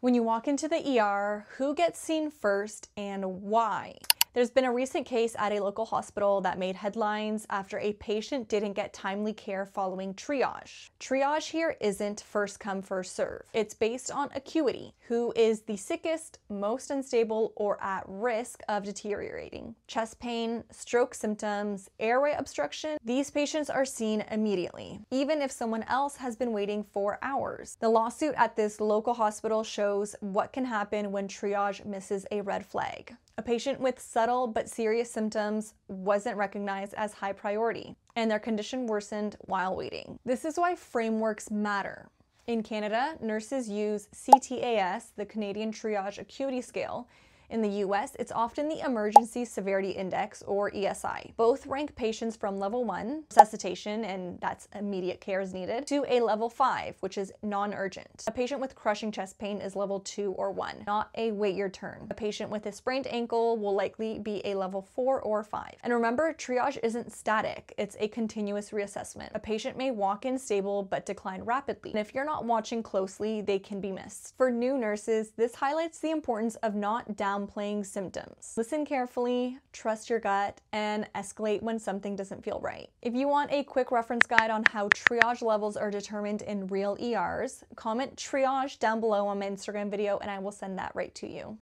When you walk into the ER, who gets seen first and why? There's been a recent case at a local hospital that made headlines after a patient didn't get timely care following triage. Triage here isn't first come, first serve. It's based on acuity, who is the sickest, most unstable, or at risk of deteriorating. Chest pain, stroke symptoms, airway obstruction, these patients are seen immediately, even if someone else has been waiting for hours. The lawsuit at this local hospital shows what can happen when triage misses a red flag. A patient with subtle but serious symptoms wasn't recognized as high priority, and their condition worsened while waiting. This is why frameworks matter. In Canada, nurses use CTAS, the Canadian Triage Acuity Scale, in the US, it's often the Emergency Severity Index, or ESI. Both rank patients from level 1, resuscitation, and that's immediate care is needed, to a level 5, which is non-urgent. A patient with crushing chest pain is level 2 or 1, not a wait your turn. A patient with a sprained ankle will likely be a level 4 or 5. And remember, triage isn't static, it's a continuous reassessment. A patient may walk in stable but decline rapidly, and if you're not watching closely, they can be missed. For new nurses, this highlights the importance of not down downplaying symptoms. Listen carefully, trust your gut, and escalate when something doesn't feel right. If you want a quick reference guide on how triage levels are determined in real ERs, comment triage down below on my Instagram video and I will send that right to you.